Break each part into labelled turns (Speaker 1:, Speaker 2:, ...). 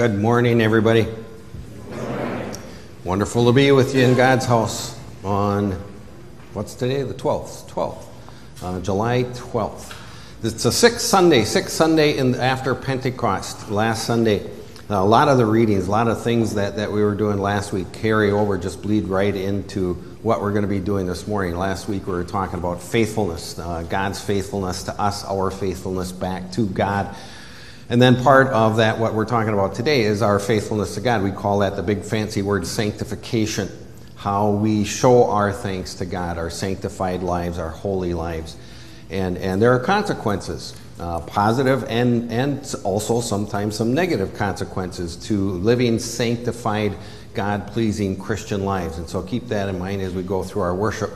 Speaker 1: Good morning, everybody. Wonderful to be with you in God's house on what's today? The 12th. 12th. Uh, July 12th. It's a sixth Sunday, sixth Sunday in, after Pentecost, last Sunday. a lot of the readings, a lot of things that, that we were doing last week carry over, just bleed right into what we're going to be doing this morning. Last week we were talking about faithfulness, uh, God's faithfulness to us, our faithfulness back to God. And then part of that, what we're talking about today, is our faithfulness to God. We call that the big fancy word sanctification. How we show our thanks to God, our sanctified lives, our holy lives. And, and there are consequences, uh, positive and, and also sometimes some negative consequences to living sanctified, God pleasing Christian lives. And so keep that in mind as we go through our worship.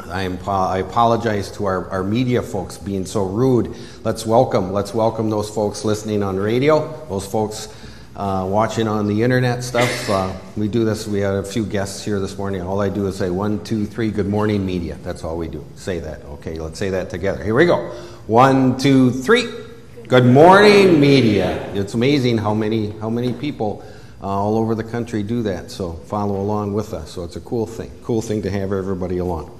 Speaker 1: I, I apologize to our, our media folks being so rude. Let's welcome, let's welcome those folks listening on radio, those folks uh, watching on the internet stuff. Uh, we do this. We had a few guests here this morning. All I do is say one, two, three. Good morning, media. That's all we do. Say that. Okay, let's say that together. Here we go. One, two, three. Good morning, media. It's amazing how many how many people uh, all over the country do that. So follow along with us. So it's a cool thing. Cool thing to have everybody along.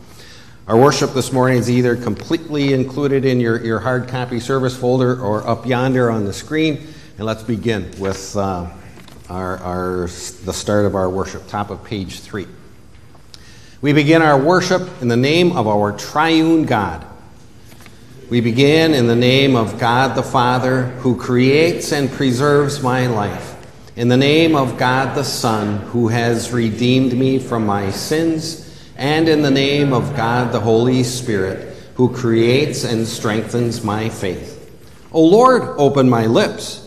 Speaker 1: Our worship this morning is either completely included in your, your hard copy service folder or up yonder on the screen. And let's begin with uh, our, our, the start of our worship, top of page three. We begin our worship in the name of our triune God. We begin in the name of God the Father, who creates and preserves my life. In the name of God the Son, who has redeemed me from my sins and in the name of God the Holy Spirit, who creates and strengthens my faith. O Lord, open my lips.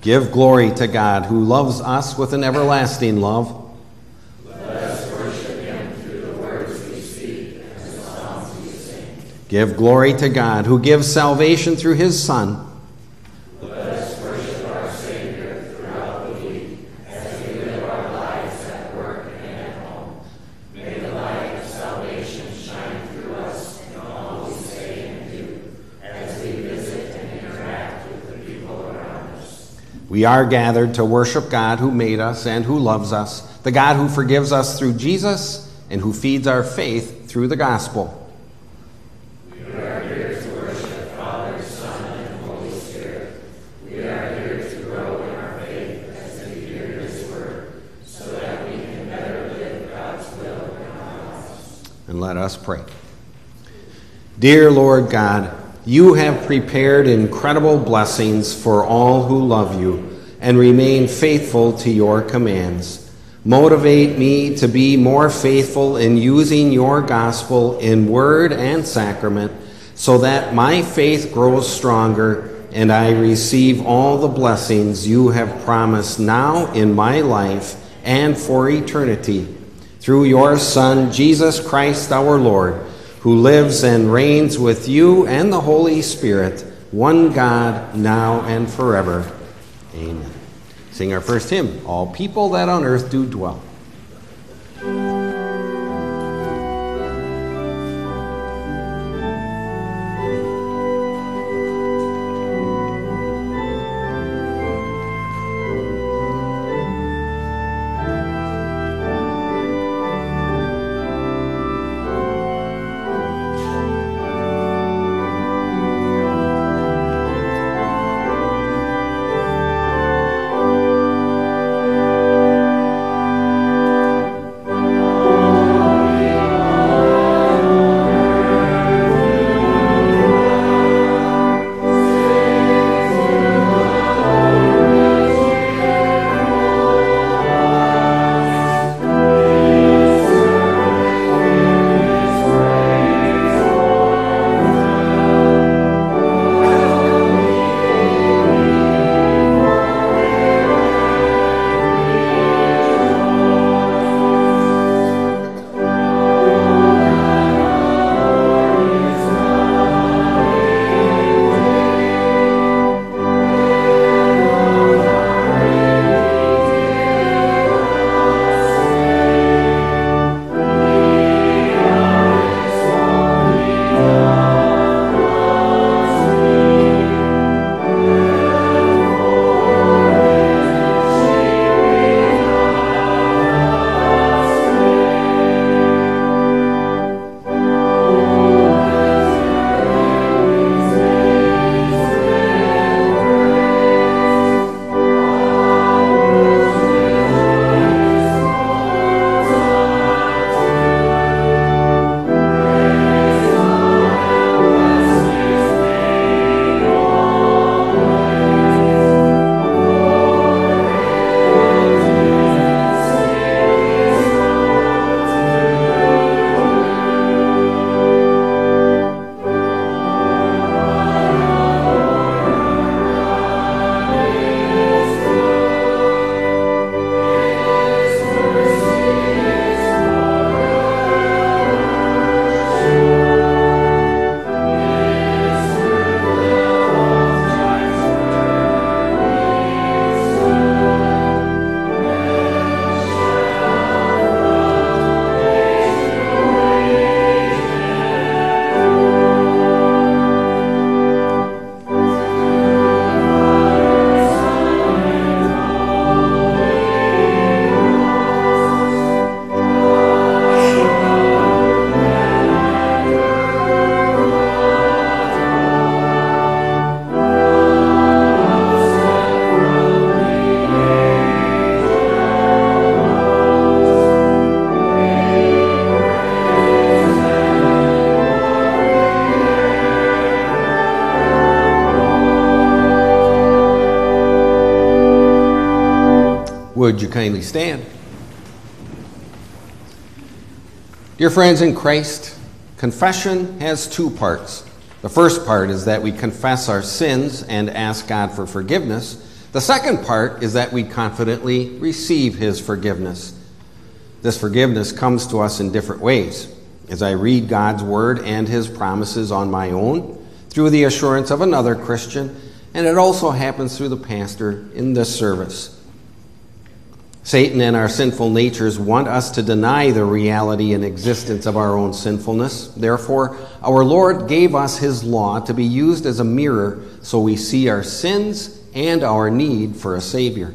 Speaker 1: Give glory to God, who loves us with an everlasting love. Give glory to God, who gives salvation through his Son. We are gathered to worship God who made us and who loves us, the God who forgives us through Jesus and who feeds our faith through the gospel. We are here to worship Father, Son, and Holy Spirit. We are here to grow in our faith as we hear His Word, so that we can better live God's will in our lives. And let us pray. Dear Lord God, you have prepared incredible blessings for all who love you and remain faithful to your commands. Motivate me to be more faithful in using your gospel in word and sacrament so that my faith grows stronger and I receive all the blessings you have promised now in my life and for eternity. Through your Son, Jesus Christ our Lord who lives and reigns with you and the Holy Spirit, one God, now and forever. Amen. Sing our first hymn All people that on earth do dwell. Would you kindly stand? Dear friends in Christ, confession has two parts. The first part is that we confess our sins and ask God for forgiveness. The second part is that we confidently receive His forgiveness. This forgiveness comes to us in different ways. As I read God's Word and His promises on my own, through the assurance of another Christian, and it also happens through the pastor in this service. Satan and our sinful natures want us to deny the reality and existence of our own sinfulness. Therefore, our Lord gave us his law to be used as a mirror so we see our sins and our need for a Savior.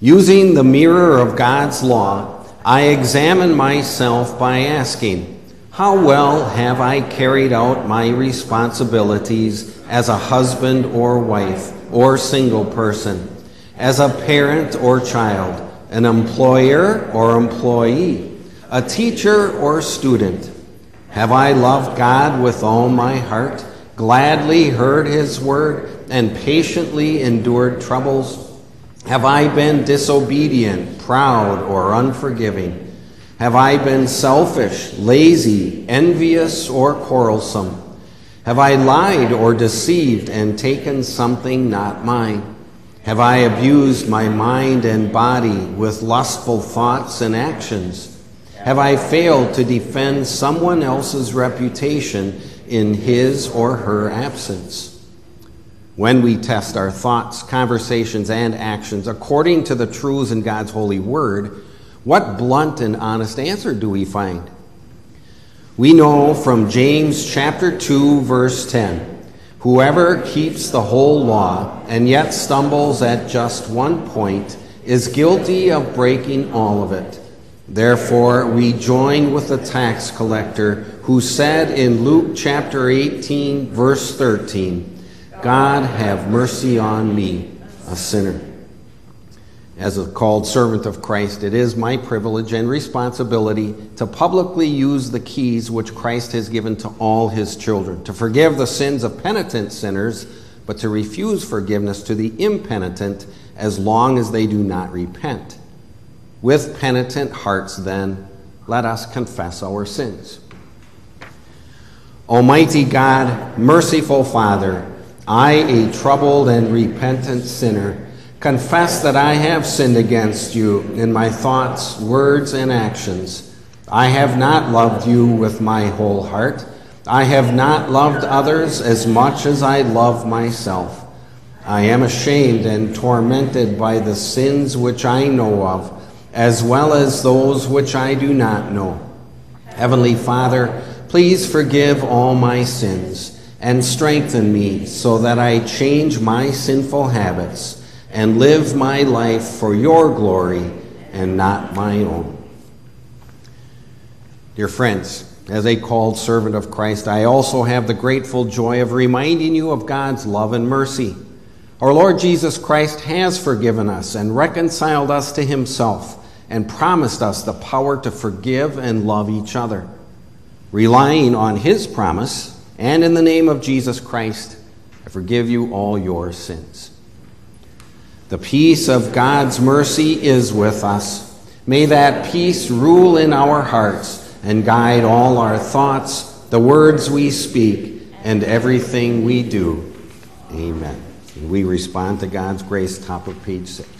Speaker 1: Using the mirror of God's law, I examine myself by asking, How well have I carried out my responsibilities as a husband or wife or single person? As a parent or child, an employer or employee, a teacher or student? Have I loved God with all my heart, gladly heard his word, and patiently endured troubles? Have I been disobedient, proud, or unforgiving? Have I been selfish, lazy, envious, or quarrelsome? Have I lied or deceived and taken something not mine? Have I abused my mind and body with lustful thoughts and actions? Have I failed to defend someone else's reputation in his or her absence? When we test our thoughts, conversations, and actions according to the truths in God's holy word, what blunt and honest answer do we find? We know from James chapter 2 verse 10 Whoever keeps the whole law and yet stumbles at just one point is guilty of breaking all of it. Therefore, we join with the tax collector who said in Luke chapter 18, verse 13, God have mercy on me, a sinner. As a called servant of Christ, it is my privilege and responsibility to publicly use the keys which Christ has given to all his children to forgive the sins of penitent sinners, but to refuse forgiveness to the impenitent as long as they do not repent. With penitent hearts, then, let us confess our sins. Almighty God, merciful Father, I, a troubled and repentant sinner, confess that I have sinned against you in my thoughts, words, and actions. I have not loved you with my whole heart. I have not loved others as much as I love myself. I am ashamed and tormented by the sins which I know of, as well as those which I do not know. Heavenly Father, please forgive all my sins and strengthen me so that I change my sinful habits and live my life for your glory and not my own. Dear friends, as a called servant of Christ, I also have the grateful joy of reminding you of God's love and mercy. Our Lord Jesus Christ has forgiven us and reconciled us to himself and promised us the power to forgive and love each other. Relying on his promise and in the name of Jesus Christ, I forgive you all your sins. The peace of God's mercy is with us. May that peace rule in our hearts and guide all our thoughts, the words we speak, and everything we do. Amen. We respond to God's grace, top of page 6.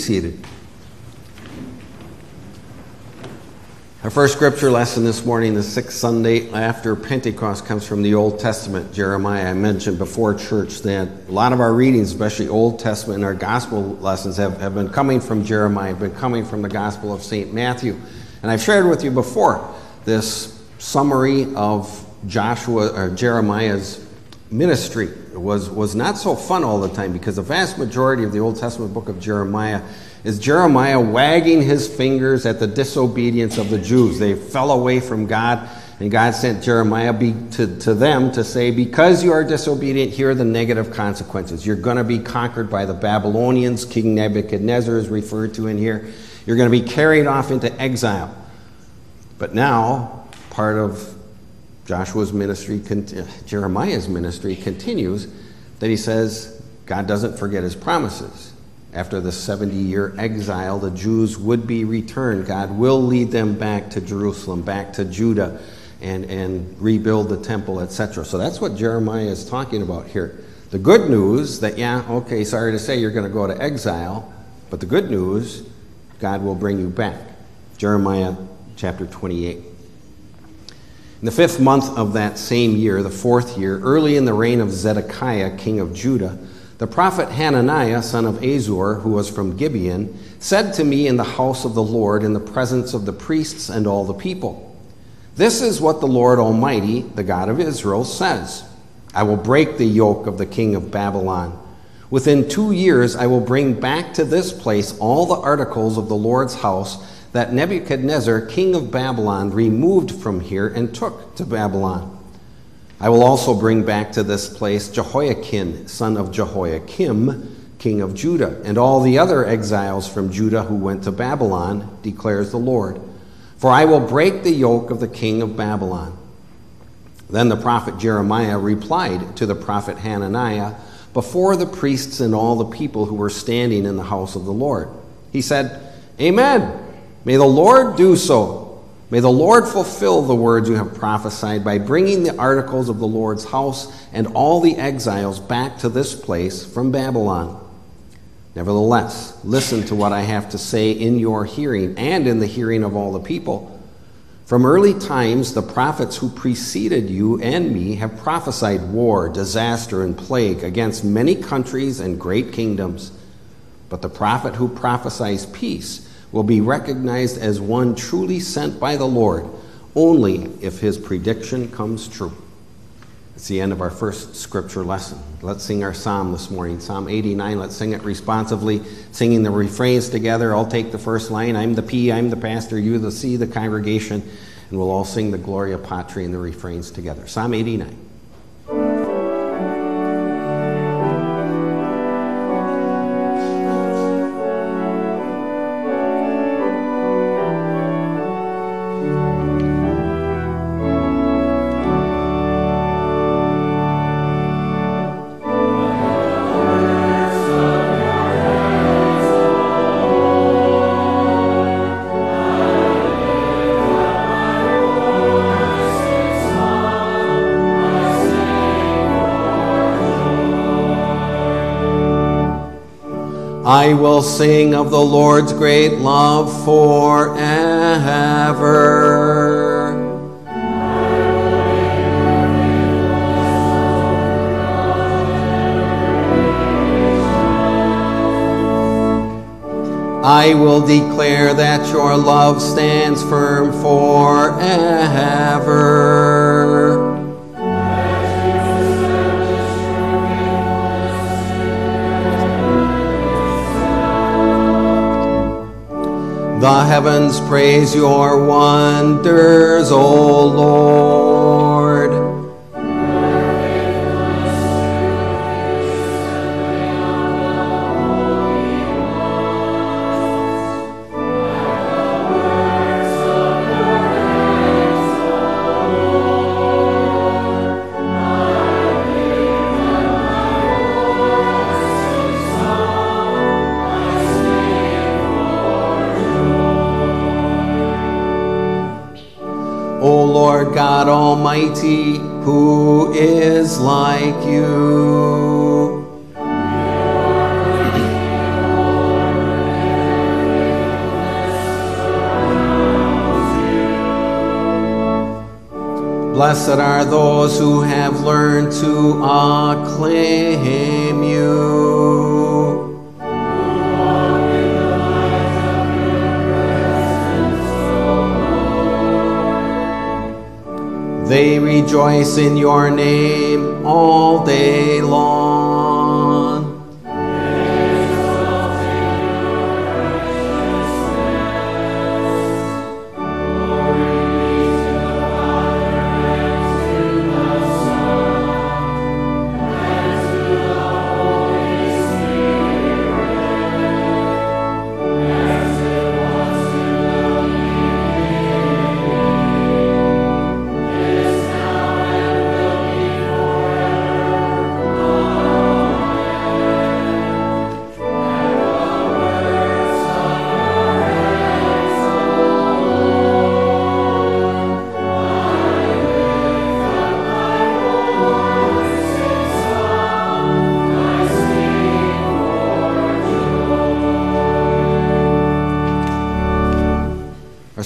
Speaker 1: Seated. Our first scripture lesson this morning, the sixth Sunday after Pentecost, comes from the Old Testament, Jeremiah. I mentioned before church that a lot of our readings, especially Old Testament and our gospel lessons, have, have been coming from Jeremiah, have been coming from the Gospel of St. Matthew. And I've shared with you before this summary of Joshua or Jeremiah's ministry was, was not so fun all the time because the vast majority of the Old Testament book of Jeremiah is Jeremiah wagging his fingers at the disobedience of the Jews. They fell away from God, and God sent Jeremiah be, to, to them to say, Because you are disobedient, here are the negative consequences. You're going to be conquered by the Babylonians. King Nebuchadnezzar is referred to in here. You're going to be carried off into exile. But now, part of Joshua's ministry, uh, Jeremiah's ministry continues that he says God doesn't forget his promises. After the 70 year exile, the Jews would be returned. God will lead them back to Jerusalem, back to Judah, and, and rebuild the temple, etc. So that's what Jeremiah is talking about here. The good news that, yeah, okay, sorry to say you're going to go to exile, but the good news, God will bring you back. Jeremiah chapter 28. In the fifth month of that same year, the fourth year, early in the reign of Zedekiah, king of Judah, the prophet Hananiah, son of Azzur, who was from Gibeon, said to me in the house of the Lord in the presence of the priests and all the people This is what the Lord Almighty, the God of Israel, says I will break the yoke of the king of Babylon. Within two years, I will bring back to this place all the articles of the Lord's house that Nebuchadnezzar, king of Babylon, removed from here and took to Babylon. I will also bring back to this place Jehoiachin, son of Jehoiakim, king of Judah, and all the other exiles from Judah who went to Babylon, declares the Lord. For I will break the yoke of the king of Babylon. Then the prophet Jeremiah replied to the prophet Hananiah before the priests and all the people who were standing in the house of the Lord. He said, Amen. May the Lord do so. May the Lord fulfill the words you have prophesied by bringing the articles of the Lord's house and all the exiles back to this place from Babylon. Nevertheless, listen to what I have to say in your hearing and in the hearing of all the people. From early times, the prophets who preceded you and me have prophesied war, disaster, and plague against many countries and great kingdoms. But the prophet who prophesies peace will be recognized as one truly sent by the Lord only if his prediction comes true. It's the end of our first scripture lesson. Let's sing our psalm this morning, Psalm 89. Let's sing it responsively, singing the refrains together. I'll take the first line. I'm the P, I'm the pastor, you the C, the congregation, and we'll all sing the Gloria Patri and the refrains together. Psalm 89. I will sing of the Lord's great love forever. I will declare that your love stands firm forever. The heavens praise your wonders, O Lord. Almighty, who is like you. Blessed are those who have learned to acclaim you. They rejoice in your name all day long.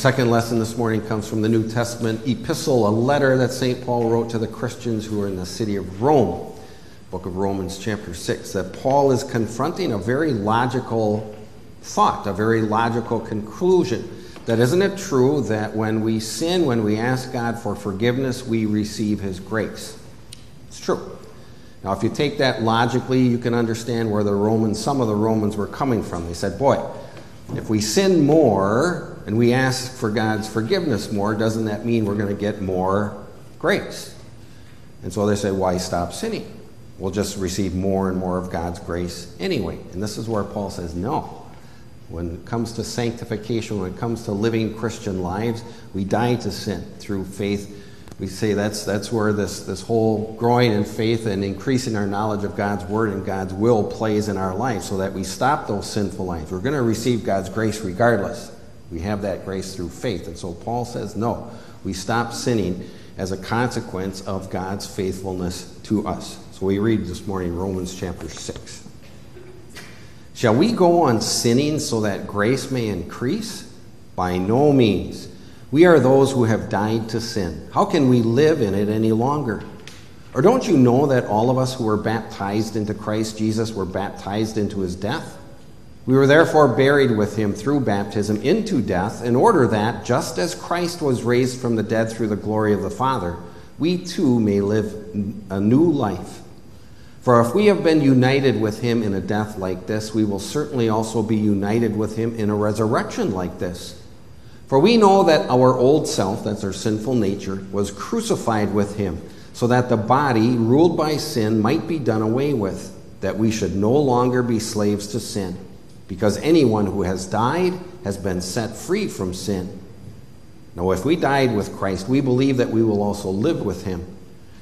Speaker 1: Second lesson this morning comes from the New Testament epistle, a letter that St. Paul wrote to the Christians who were in the city of Rome. Book of Romans, chapter 6, that Paul is confronting a very logical thought, a very logical conclusion. That isn't it true that when we sin, when we ask God for forgiveness, we receive his grace? It's true. Now, if you take that logically, you can understand where the Romans, some of the Romans were coming from. They said, boy, if we sin more and we ask for God's forgiveness more, doesn't that mean we're going to get more grace? And so they say, why stop sinning? We'll just receive more and more of God's grace anyway. And this is where Paul says, no. When it comes to sanctification, when it comes to living Christian lives, we die to sin through faith. We say that's, that's where this, this whole growing in faith and increasing our knowledge of God's word and God's will plays in our life so that we stop those sinful lives. We're going to receive God's grace regardless. We have that grace through faith. And so Paul says, no, we stop sinning as a consequence of God's faithfulness to us. So we read this morning Romans chapter 6. Shall we go on sinning so that grace may increase? By no means. We are those who have died to sin. How can we live in it any longer? Or don't you know that all of us who were baptized into Christ Jesus were baptized into his death? We were therefore buried with him through baptism into death, in order that, just as Christ was raised from the dead through the glory of the Father, we too may live a new life. For if we have been united with him in a death like this, we will certainly also be united with him in a resurrection like this. For we know that our old self, that's our sinful nature, was crucified with him, so that the body, ruled by sin, might be done away with, that we should no longer be slaves to sin because anyone who has died has been set free from sin. Now, if we died with Christ, we believe that we will also live with him.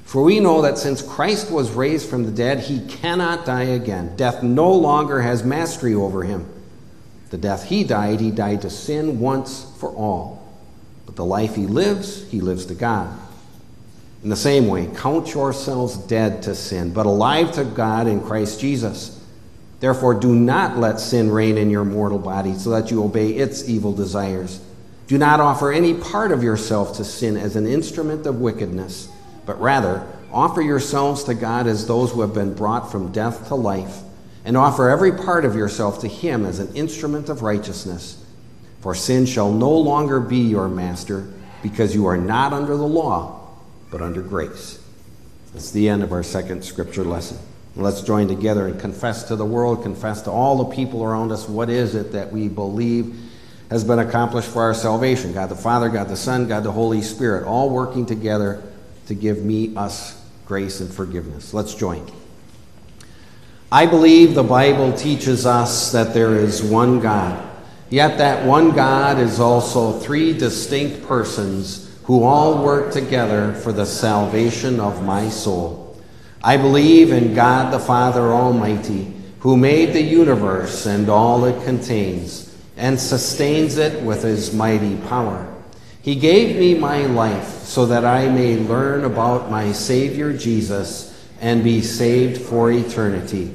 Speaker 1: For we know that since Christ was raised from the dead, he cannot die again. Death no longer has mastery over him. The death he died, he died to sin once for all. But the life he lives, he lives to God. In the same way, count yourselves dead to sin, but alive to God in Christ Jesus. Therefore, do not let sin reign in your mortal body so that you obey its evil desires. Do not offer any part of yourself to sin as an instrument of wickedness, but rather offer yourselves to God as those who have been brought from death to life, and offer every part of yourself to Him as an instrument of righteousness. For sin shall no longer be your master, because you are not under the law, but under grace. That's the end of our second scripture lesson. Let's join together and confess to the world, confess to all the people around us what is it that we believe has been accomplished for our salvation. God the Father, God the Son, God the Holy Spirit, all working together to give me, us, grace and forgiveness. Let's join. I believe the Bible teaches us that there is one God, yet that one God is also three distinct persons who all work together for the salvation of my soul. I believe in God the Father Almighty, who made the universe and all it contains, and sustains it with his mighty power. He gave me my life so that I may learn about my Savior Jesus and be saved for eternity.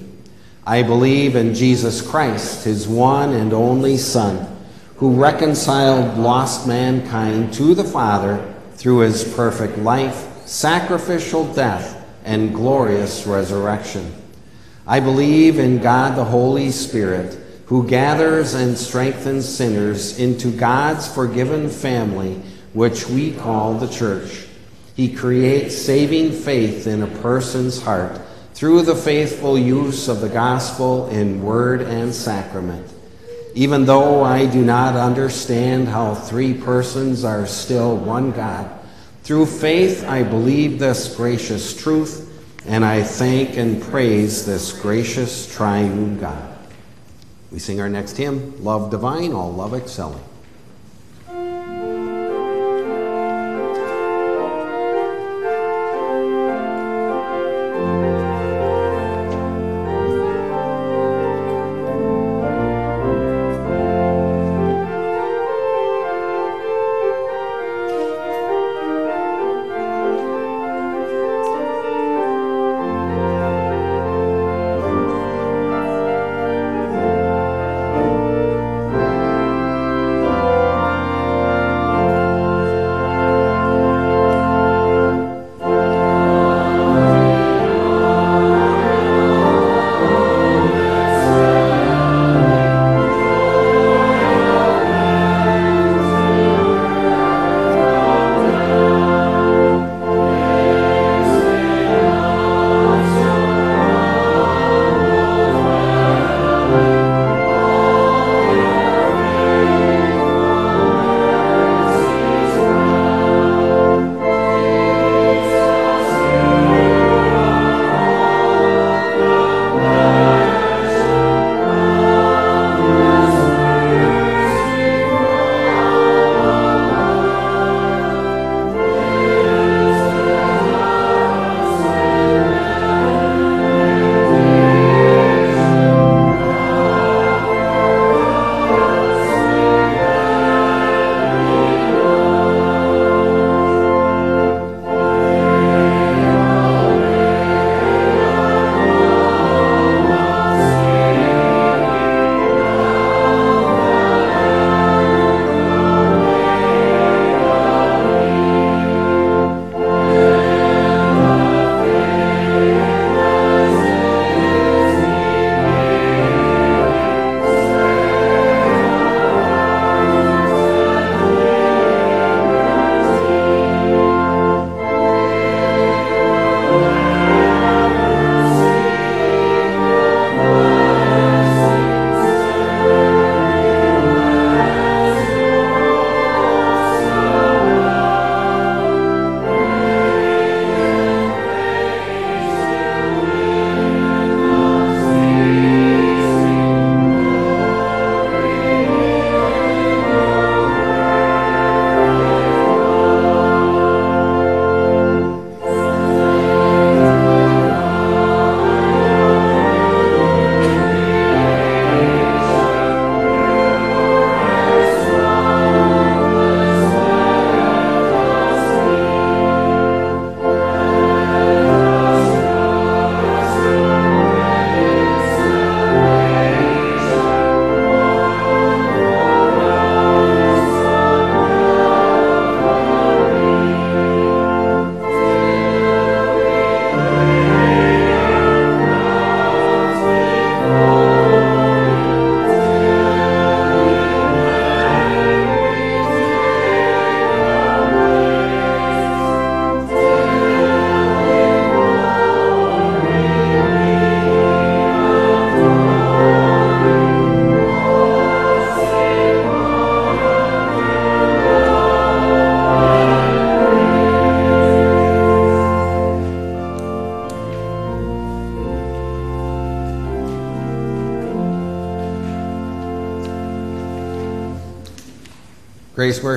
Speaker 1: I believe in Jesus Christ, his one and only Son, who reconciled lost mankind to the Father through his perfect life sacrificial death, and glorious resurrection. I believe in God the Holy Spirit, who gathers and strengthens sinners into God's forgiven family, which we call the church. He creates saving faith in a person's heart through the faithful use of the gospel in word and sacrament. Even though I do not understand how three persons are still one God, through faith I believe this gracious truth, and I thank and praise this gracious triune God. We sing our next hymn, Love Divine, All Love Excelling.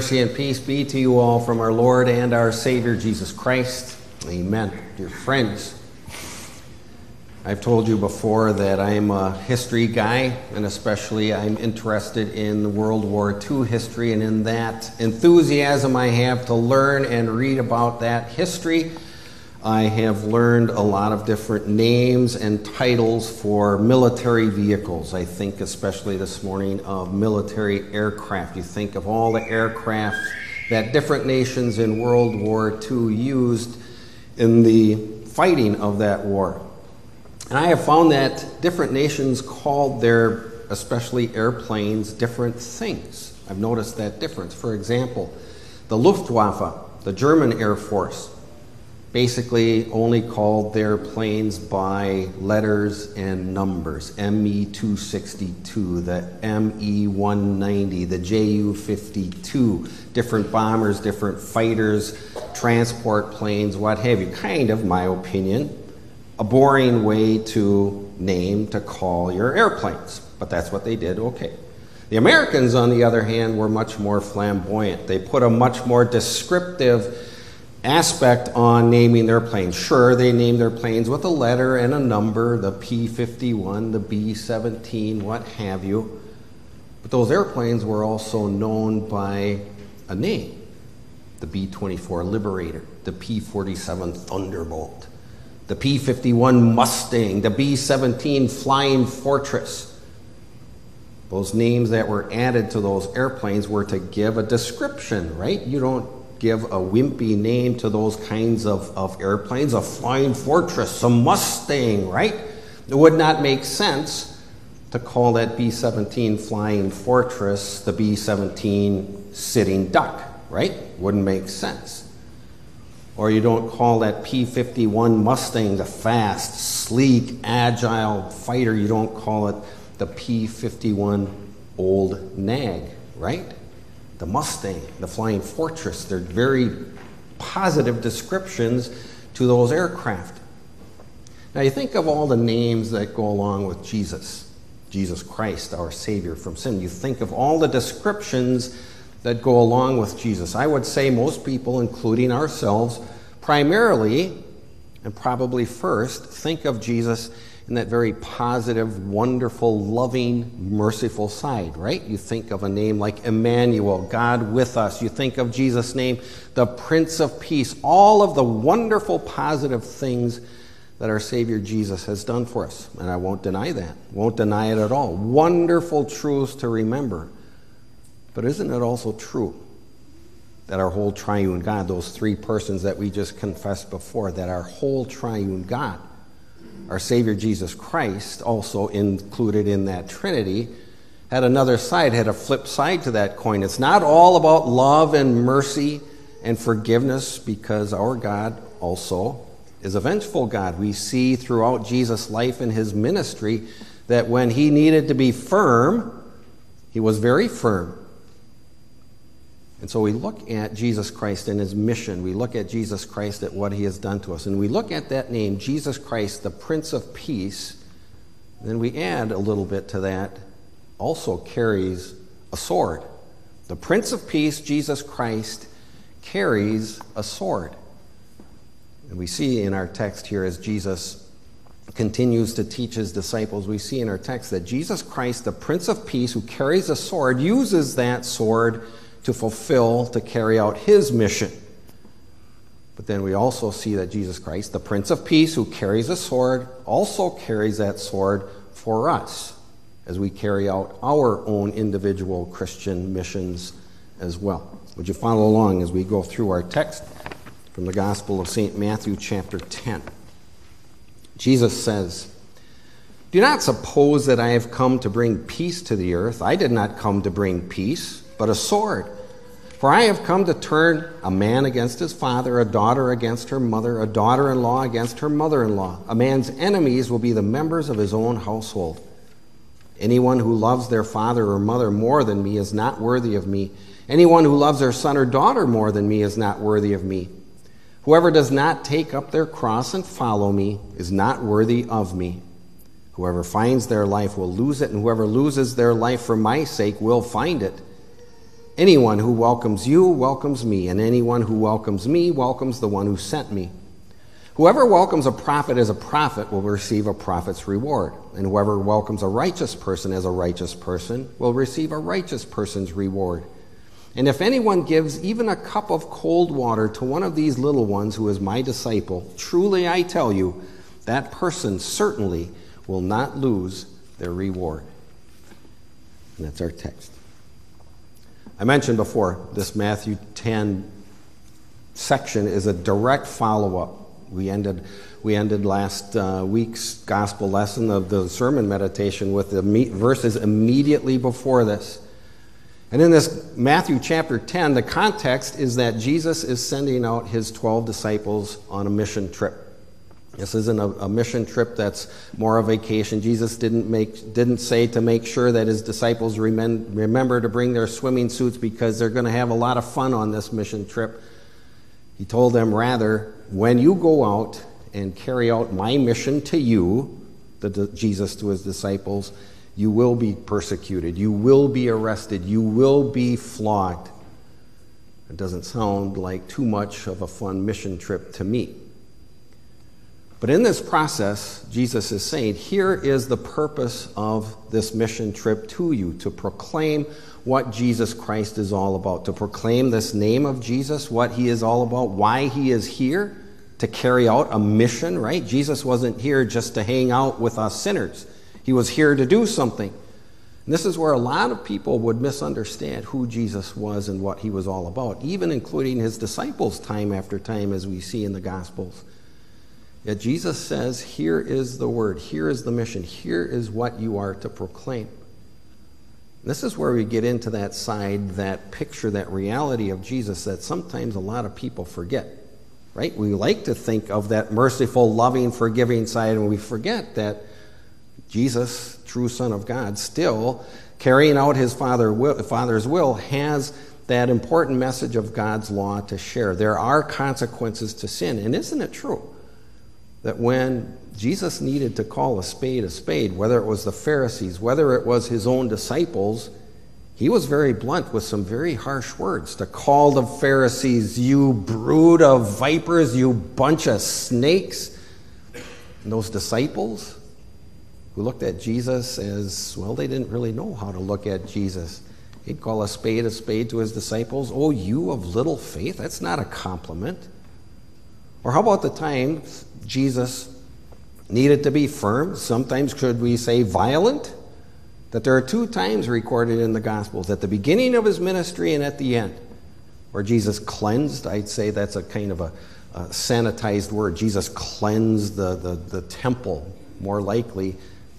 Speaker 1: Mercy, and peace be to you all from our Lord and our Savior Jesus Christ. Amen. Dear friends, I've told you before that I'm a history guy, and especially I'm interested in the World War II history, and in that enthusiasm I have to learn and read about that history. I have learned a lot of different names and titles for military vehicles. I think, especially this morning, of military aircraft. You think of all the aircraft that different nations in World War II used in the fighting of that war. And I have found that different nations called their, especially airplanes, different things. I've noticed that difference. For example, the Luftwaffe, the German Air Force, basically only called their planes by letters and numbers ME 262, the ME 190, the JU 52, different bombers, different fighters, transport planes, what have you. Kind of, my opinion, a boring way to name, to call your airplanes. But that's what they did, okay. The Americans, on the other hand, were much more flamboyant. They put a much more descriptive aspect on naming their planes. Sure, they named their planes with a letter and a number, the P 51, the B 17, what have you. But those airplanes were also known by a name the B 24 Liberator, the P 47 Thunderbolt, the P 51 Mustang, the B 17 Flying Fortress. Those names that were added to those airplanes were to give a description, right? You don't give a wimpy name to those kinds of, of airplanes, a flying fortress, a Mustang, right? It would not make sense to call that B 17 flying fortress the B 17 sitting duck, right? Wouldn't make sense. Or you don't call that P 51 Mustang the fast, sleek, agile fighter. You don't call it the P 51 old nag, right? The Mustang, the Flying Fortress. They're very positive descriptions to those aircraft. Now, you think of all the names that go along with Jesus Jesus Christ, our Savior from sin. You think of all the descriptions that go along with Jesus. I would say most people, including ourselves, primarily and probably first, think of Jesus that very positive, wonderful, loving, merciful side, right? You think of a name like Emmanuel, God with us. You think of Jesus' name, the Prince of Peace. All of the wonderful, positive things that our Savior Jesus has done for us. And I won't deny that. Won't deny it at all. Wonderful truths to remember. But isn't it also true that our whole triune God, those three persons that we just confessed before, that our whole triune God our Savior Jesus Christ, also included in that Trinity, had another side, had a flip side to that coin. It's not all about love and mercy and forgiveness because our God also is a vengeful God. We see throughout Jesus' life and his ministry that when he needed to be firm, he was very firm. And so we look at Jesus Christ and his mission. We look at Jesus Christ at what he has done to us. And we look at that name, Jesus Christ, the Prince of Peace. Then we add a little bit to that, also carries a sword. The Prince of Peace, Jesus Christ, carries a sword. And we see in our text here as Jesus continues to teach his disciples, we see in our text that Jesus Christ, the Prince of Peace, who carries a sword, uses that sword to fulfill, to carry out his mission. But then we also see that Jesus Christ, the Prince of Peace, who carries a sword, also carries that sword for us as we carry out our own individual Christian missions as well. Would you follow along as we go through our text from the Gospel of St. Matthew, chapter 10? Jesus says, Do not suppose that I have come to bring peace to the earth. I did not come to bring peace but a sword. For I have come to turn a man against his father, a daughter against her mother, a daughter in law against her mother in law. A man's enemies will be the members of his own household. Anyone who loves their father or mother more than me is not worthy of me. Anyone who loves their son or daughter more than me is not worthy of me. Whoever does not take up their cross and follow me is not worthy of me. Whoever finds their life will lose it, and whoever loses their life for my sake will find it. Anyone who welcomes you welcomes me, and anyone who welcomes me welcomes the one who sent me. Whoever welcomes a prophet as a prophet will receive a prophet's reward, and whoever welcomes a righteous person as a righteous person will receive a righteous person's reward. And if anyone gives even a cup of cold water to one of these little ones who is my disciple, truly I tell you, that person certainly will not lose their reward. And that's our text. I mentioned before, this Matthew 10 section is a direct follow up We ended, we ended last uh, week's gospel lesson of the sermon meditation with the me- verses immediately before this. And in this Matthew chapter 10, the context is that Jesus is sending out his 12 disciples on a mission trip. This isn't a, a, mission trip that's more a vacation. Jesus didn't, make, didn't say to make sure that his disciples remem- remember to bring their swimming suits because they're going to have a lot of fun on this mission trip. He told them rather, when you go out and carry out my mission to you, the, Jesus to his disciples, you will be persecuted, you will be arrested, you will be flogged. It doesn't sound like too much of a fun mission trip to me. But in this process, Jesus is saying, here is the purpose of this mission trip to you to proclaim what Jesus Christ is all about, to proclaim this name of Jesus, what he is all about, why he is here, to carry out a mission, right? Jesus wasn't here just to hang out with us sinners, he was here to do something. And this is where a lot of people would misunderstand who Jesus was and what he was all about, even including his disciples time after time, as we see in the Gospels. Yet Jesus says, Here is the word, here is the mission, here is what you are to proclaim. This is where we get into that side, that picture, that reality of Jesus that sometimes a lot of people forget. Right? We like to think of that merciful, loving, forgiving side, and we forget that Jesus, true Son of God, still carrying out his Father's will, has that important message of God's law to share. There are consequences to sin, and isn't it true? That when Jesus needed to call a spade a spade, whether it was the Pharisees, whether it was his own disciples, he was very blunt with some very harsh words to call the Pharisees, you brood of vipers, you bunch of snakes. And those disciples who looked at Jesus as, well, they didn't really know how to look at Jesus. He'd call a spade a spade to his disciples. Oh, you of little faith? That's not a compliment. Or how about the times Jesus needed to be firm? Sometimes could we say violent? That there are two times recorded in the Gospels at the beginning of his ministry and at the end where Jesus cleansed. I'd say that's a kind of a, a sanitized word. Jesus cleansed the, the, the temple, more likely,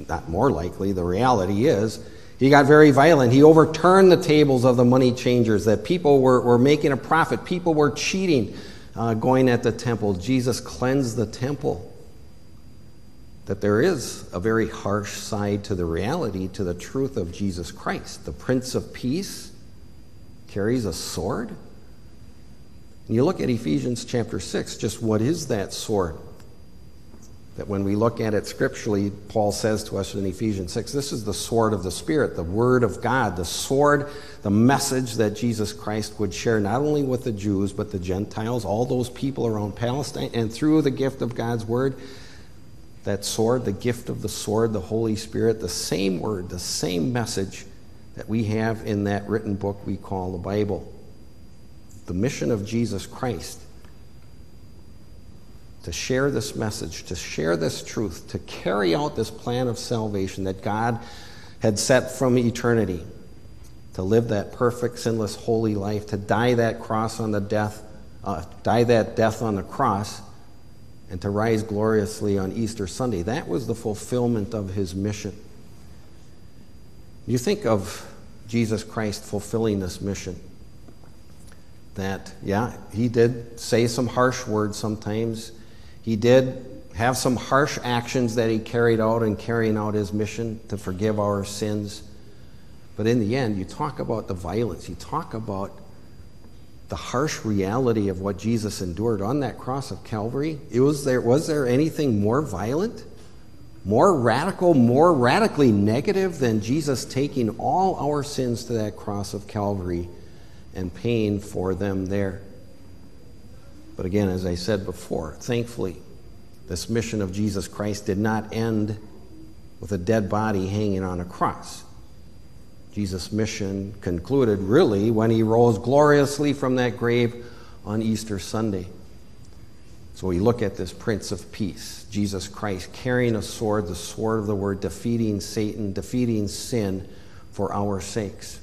Speaker 1: not more likely, the reality is. He got very violent. He overturned the tables of the money changers, that people were, were making a profit, people were cheating uh, going at the temple, Jesus cleansed the temple. That there is a very harsh side to the reality, to the truth of Jesus Christ. The Prince of Peace carries a sword. And you look at Ephesians chapter 6, just what is that sword? That when we look at it scripturally, Paul says to us in Ephesians 6 this is the sword of the Spirit, the Word of God, the sword, the message that Jesus Christ would share not only with the Jews, but the Gentiles, all those people around Palestine, and through the gift of God's Word. That sword, the gift of the sword, the Holy Spirit, the same word, the same message that we have in that written book we call the Bible. The mission of Jesus Christ to share this message, to share this truth, to carry out this plan of salvation that God had set from eternity, to live that perfect, sinless, holy life, to die that cross on the death, uh, die that death on the cross, and to rise gloriously on Easter Sunday. That was the fulfillment of his mission. You think of Jesus Christ fulfilling this mission. That, yeah, he did say some harsh words sometimes. He did have some harsh actions that he carried out in carrying out his mission to forgive our sins. But in the end, you talk about the violence, you talk about the harsh reality of what Jesus endured on that cross of Calvary. It was, there, was there anything more violent, more radical, more radically negative than Jesus taking all our sins to that cross of Calvary and paying for them there? But again, as I said before, thankfully, this mission of Jesus Christ did not end with a dead body hanging on a cross. Jesus' mission concluded really when he rose gloriously from that grave on Easter Sunday. So we look at this Prince of Peace, Jesus Christ, carrying a sword, the sword of the Word, defeating Satan, defeating sin for our sakes.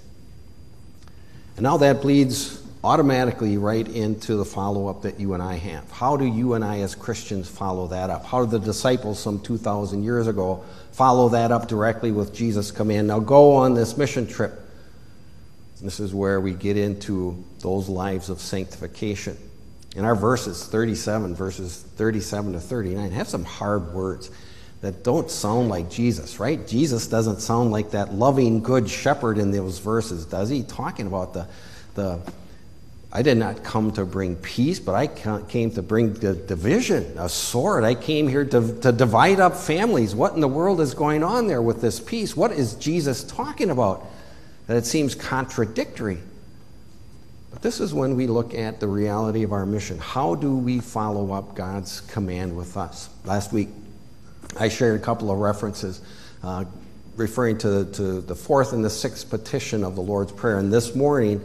Speaker 1: And now that bleeds automatically right into the follow up that you and I have. How do you and I, as Christians, follow that up? How did the disciples some 2,000 years ago follow that up directly with Jesus' command? Now go on this mission trip. This is where we get into those lives of sanctification. In our verses, 37, verses 37 to 39, have some hard words that don't sound like Jesus, right? Jesus doesn't sound like that loving, good shepherd in those verses, does he? Talking about the, the I did not come to bring peace, but I came to bring the division, a sword. I came here to, to divide up families. What in the world is going on there with this peace? What is Jesus talking about? That it seems contradictory. But this is when we look at the reality of our mission. How do we follow up God's command with us? Last week, I shared a couple of references uh, referring to, to the fourth and the sixth petition of the Lord's Prayer. And this morning,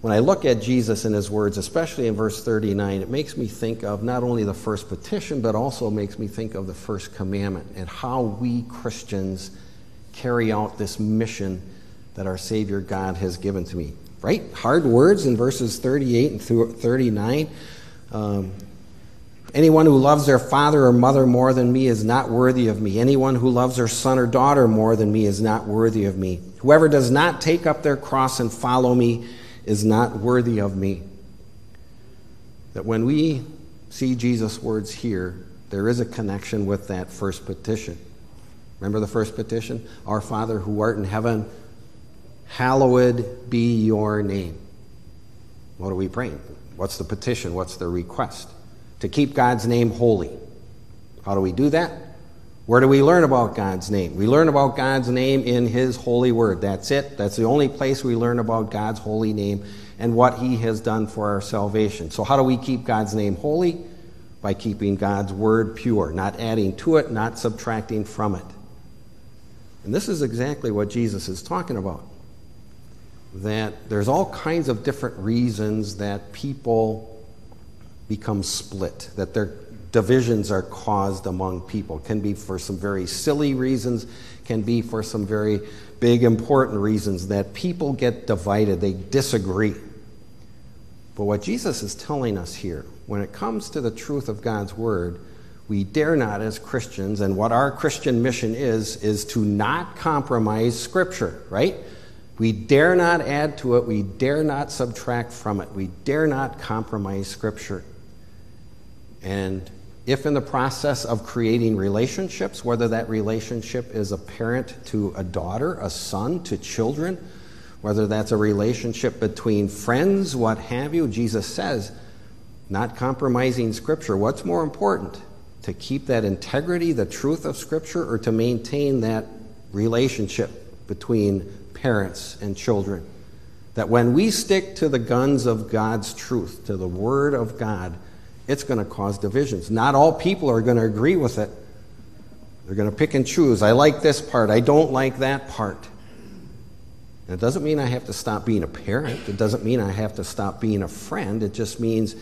Speaker 1: when I look at Jesus and his words, especially in verse 39, it makes me think of not only the first petition, but also makes me think of the first commandment and how we Christians carry out this mission that our Savior God has given to me. Right? Hard words in verses 38 and 39. Um, Anyone who loves their father or mother more than me is not worthy of me. Anyone who loves their son or daughter more than me is not worthy of me. Whoever does not take up their cross and follow me is not worthy of me. That when we see Jesus' words here, there is a connection with that first petition. Remember the first petition? Our Father who art in heaven, hallowed be your name. What are we praying? What's the petition? What's the request? to keep God's name holy. How do we do that? Where do we learn about God's name? We learn about God's name in His holy word. That's it. That's the only place we learn about God's holy name and what He has done for our salvation. So, how do we keep God's name holy? By keeping God's word pure, not adding to it, not subtracting from it. And this is exactly what Jesus is talking about. That there's all kinds of different reasons that people become split, that their divisions are caused among people. Can be for some very silly reasons, can be for some very big, important reasons that people get divided, they disagree. But what Jesus is telling us here, when it comes to the truth of God's Word, we dare not, as Christians, and what our Christian mission is, is to not compromise Scripture, right? We dare not add to it. We dare not subtract from it. We dare not compromise Scripture. And if in the process of creating relationships, whether that relationship is a parent to a daughter, a son to children, whether that's a relationship between friends, what have you, Jesus says, not compromising Scripture. What's more important? To keep that integrity, the truth of Scripture, or to maintain that relationship between parents and children? That when we stick to the guns of God's truth, to the Word of God, it's going to cause divisions. Not all people are going to agree with it. They're going to pick and choose. I like this part, I don't like that part. And it doesn't mean I have to stop being a parent, it doesn't mean I have to stop being a friend. It just means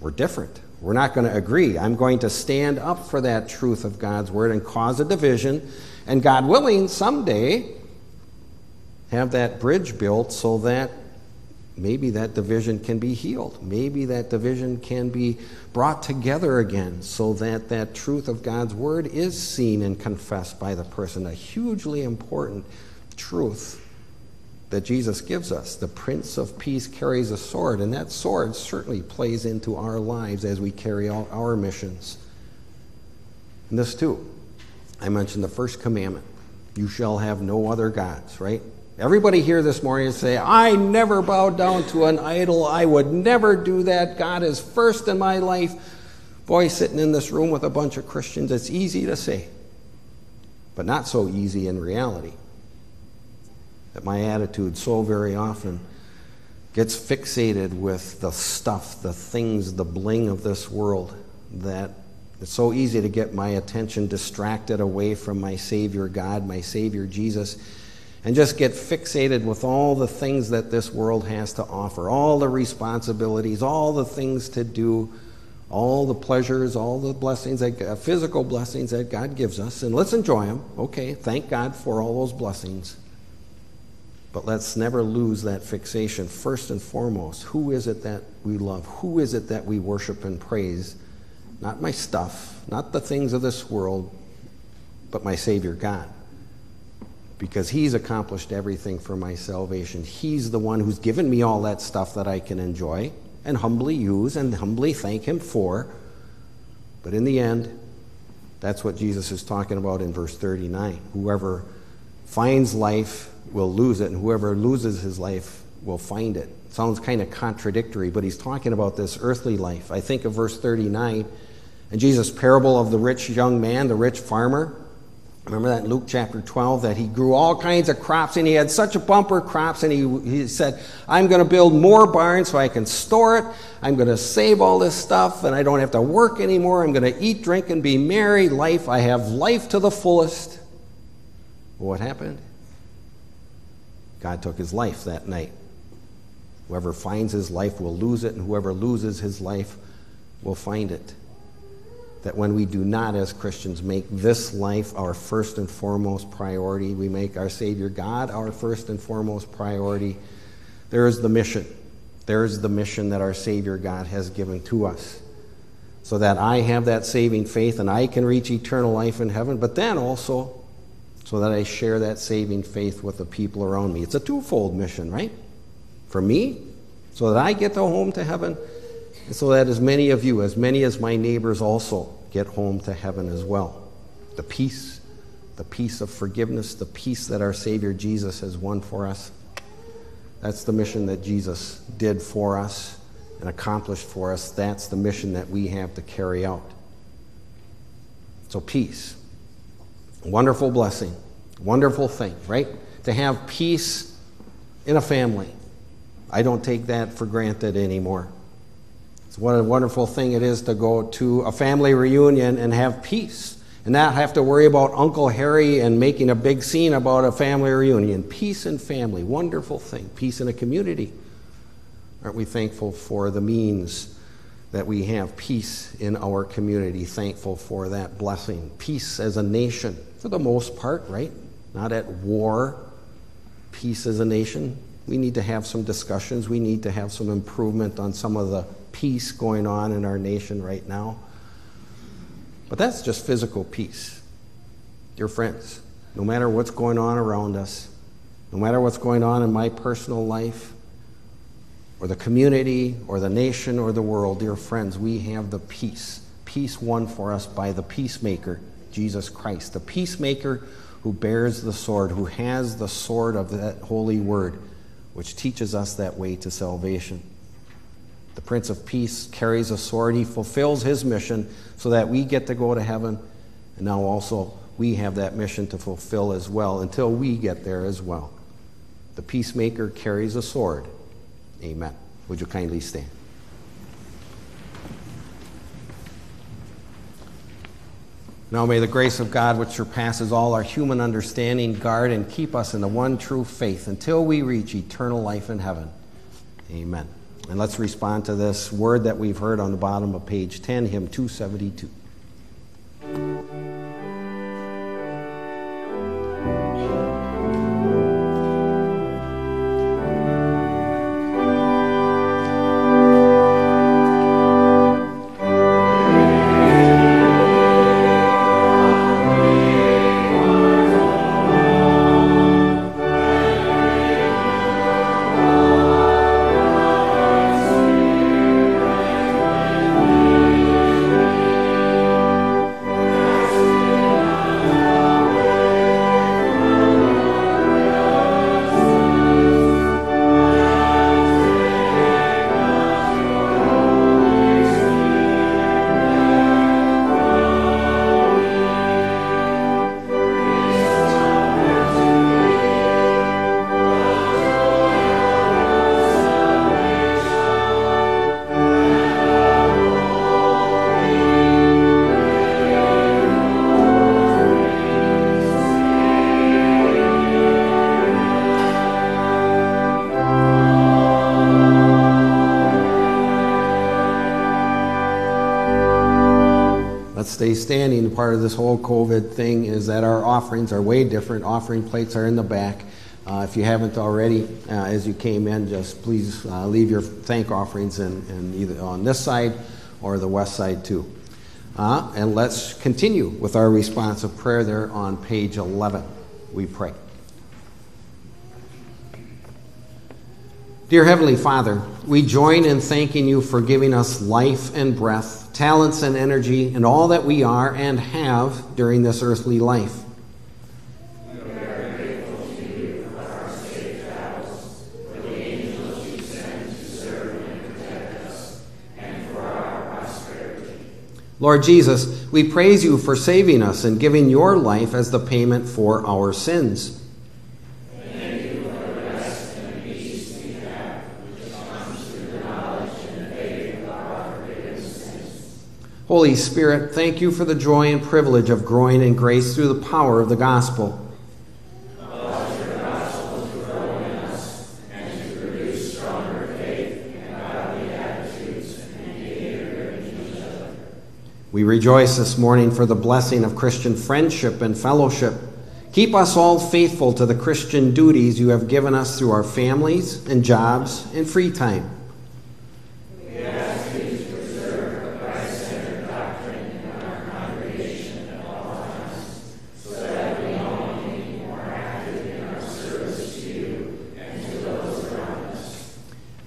Speaker 1: we're different. We're not going to agree. I'm going to stand up for that truth of God's word and cause a division. And God willing, someday, have that bridge built so that maybe that division can be healed. Maybe that division can be brought together again so that that truth of God's word is seen and confessed by the person. A hugely important truth that Jesus gives us. The Prince of Peace carries a sword, and that sword certainly plays into our lives as we carry out our missions. And this too, I mentioned the first commandment you shall have no other gods, right? Everybody here this morning say, I never bow down to an idol. I would never do that. God is first in my life. Boy, sitting in this room with a bunch of Christians, it's easy to say, but not so easy in reality. That my attitude so very often gets fixated with the stuff, the things, the bling of this world that it's so easy to get my attention distracted away from my Savior God, my Savior Jesus and just get fixated with all the things that this world has to offer, all the responsibilities, all the things to do, all the pleasures, all the blessings, that, uh, physical blessings that God gives us, and let's enjoy them. Okay, thank God for all those blessings. But let's never lose that fixation. First and foremost, who is it that we love? Who is it that we worship and praise? Not my stuff, not the things of this world, but my Savior God. Because He's accomplished everything for my salvation. He's the one who's given me all that stuff that I can enjoy and humbly use and humbly thank Him for. But in the end, that's what Jesus is talking about in verse 39. Whoever finds life will lose it, and whoever loses his life will find it. Sounds kind of contradictory, but he's talking about this earthly life. I think of verse 39 and Jesus' parable of the rich young man, the rich farmer. Remember that in Luke chapter 12 that he grew all kinds of crops and he had such a bumper crops and he, he said, I'm going to build more barns so I can store it. I'm going to save all this stuff and I don't have to work anymore. I'm going to eat, drink, and be merry. Life, I have life to the fullest. What happened? God took his life that night. Whoever finds his life will lose it, and whoever loses his life will find it. That when we do not, as Christians, make this life our first and foremost priority, we make our Savior God our first and foremost priority, there is the mission. There is the mission that our Savior God has given to us. So that I have that saving faith and I can reach eternal life in heaven, but then also so that I share that saving faith with the people around me. It's a twofold mission, right? For me, so that I get to home to heaven, so that as many of you, as many as my neighbors also, get home to heaven as well. The peace, the peace of forgiveness, the peace that our Savior Jesus has won for us. That's the mission that Jesus did for us and accomplished for us. That's the mission that we have to carry out. So, peace. Wonderful blessing. Wonderful thing, right? To have peace in a family. I don't take that for granted anymore. It's what a wonderful thing it is to go to a family reunion and have peace and not have to worry about Uncle Harry and making a big scene about a family reunion. Peace and family, wonderful thing. Peace in a community. Aren't we thankful for the means that we have peace in our community? Thankful for that blessing. Peace as a nation for the most part, right? Not at war. Peace as a nation. We need to have some discussions. We need to have some improvement on some of the peace going on in our nation right now. But that's just physical peace. Dear friends, no matter what's going on around us, no matter what's going on in my personal life, or the community, or the nation, or the world, dear friends, we have the peace. Peace won for us by the peacemaker, Jesus Christ, the peacemaker who bears the sword, who has the sword of that holy word, which teaches us that way to salvation. The Prince of Peace carries a sword. He fulfills his mission so that we get to go to heaven. And now also we have that mission to fulfill as well until we get there as well. The peacemaker carries a sword. Amen. Would you kindly stand? Now may the grace of God, which surpasses all our human understanding, guard and keep us in the one true faith until we reach eternal life in heaven. Amen. And let's respond to this word that we've heard on the bottom of page 10, hymn 272. Part of this whole COVID thing is that our offerings are way different. Offering plates are in the back. Uh, if you haven't already, uh, as you came in, just please uh, leave your thank offerings in, in, either on this side or the west side too. Uh, and let's continue with our responsive prayer there on page 11. We pray. Dear Heavenly Father, we join in thanking you for giving us life and breath, talents and energy, and all that we are and have during this earthly life. We are grateful to you for our saved house, the angels you send to serve and protect us and for our prosperity. Lord Jesus, we praise you for saving us and giving your life as the payment for our sins. Holy Spirit, thank you for the joy and privilege of growing in grace through the power of the gospel. We rejoice this morning for the blessing of Christian friendship and fellowship. Keep us all faithful to the Christian duties you have given us through our families and jobs and free time.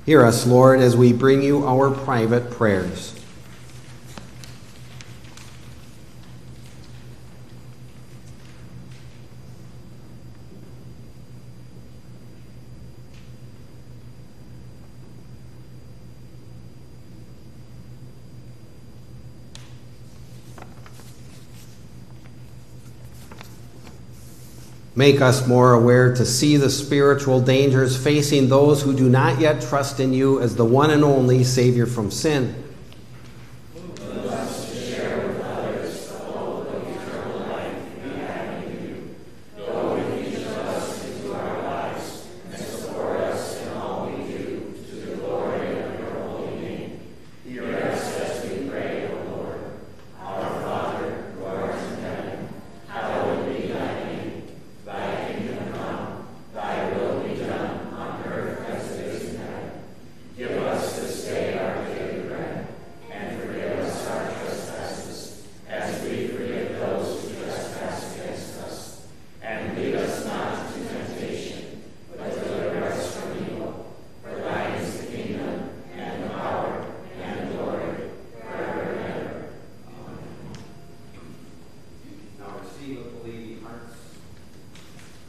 Speaker 1: Hear us, Lord, as we bring you our private prayers. Make us more aware to see the spiritual dangers facing those who do not yet trust in you as the one and only Savior from sin.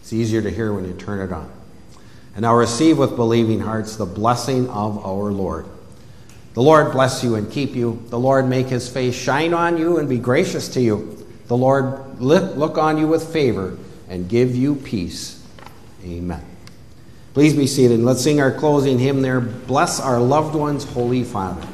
Speaker 1: It's easier to hear when you turn it on. And now receive with believing hearts the blessing of our Lord. The Lord bless you and keep you. The Lord make his face shine on you and be gracious to you. The Lord look on you with favor and give you peace. Amen. Please be seated. Let's sing our closing hymn there. Bless our loved ones, Holy Father.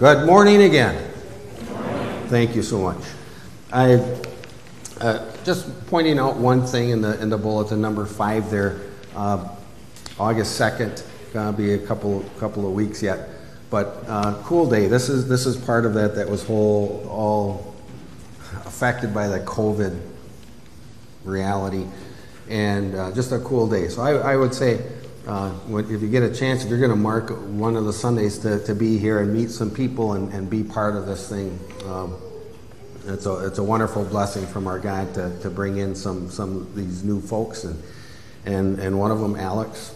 Speaker 1: Good morning again. Thank you so much. I uh, just pointing out one thing in the in the bulletin, number five there, uh, August second. Gonna be a couple couple of weeks yet, but uh, cool day. This is this is part of that that was whole all affected by the COVID reality, and uh, just a cool day. So I, I would say. Uh, if you get a chance, if you're going to mark one of the Sundays to, to be here and meet some people and, and be part of this thing, um, it's a, it's a wonderful blessing from our God to, to bring in some, some of these new folks. And, and, and one of them, Alex,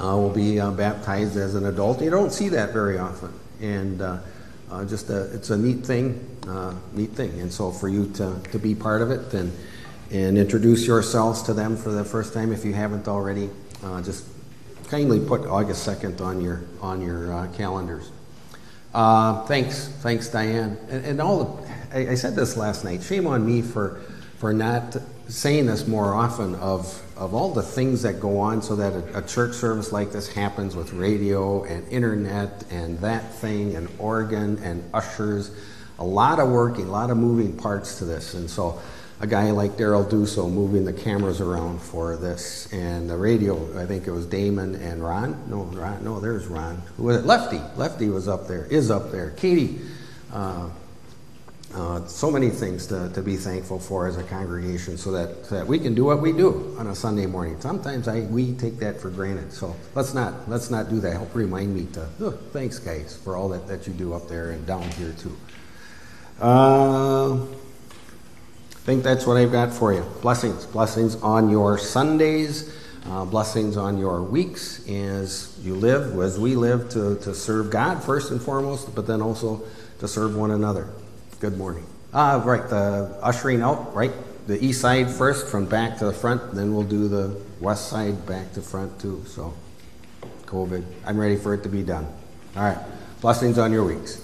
Speaker 1: uh, will be uh, baptized as an adult. You don't see that very often. And uh, uh just a, it's a neat thing, uh, neat thing. And so for you to, to be part of it and, and introduce yourselves to them for the first time if you haven't already, just kindly put August 2nd on your, on your uh, calendars. Uh, thanks, thanks, Diane. And, and all the I, I, said this last night. Shame on me for, for not saying this more often of, of all the things that go on so that a, a church service like this happens with radio and internet and that thing and organ and ushers. A lot of working, a lot of moving parts to this. And so a guy like Daryl Duso moving the cameras around for this, and the radio. I think it was Damon and Ron. No, Ron. No, there's Ron. Who was it? Lefty. Lefty was up there. Is up there. Katie. Uh, uh, so many things to, to be thankful for as a congregation so that, so that we can do what we do on a Sunday morning. Sometimes I, we take that for granted. So let's not, let's not do that. Help remind me to, thanks, guys, for all that, that you do up there and down here, too. Uh, think that's what I've got for you. Blessings. Blessings on your Sundays. Uh, blessings on your weeks as you live, as we live, to, to serve God first and foremost, but then also to serve one another. Good morning. Ah, right, the ushering out, right? The east side first, from back to the front, then we'll do the west side back to front too. So, COVID. I'm ready for it to be done. All right. Blessings on your weeks.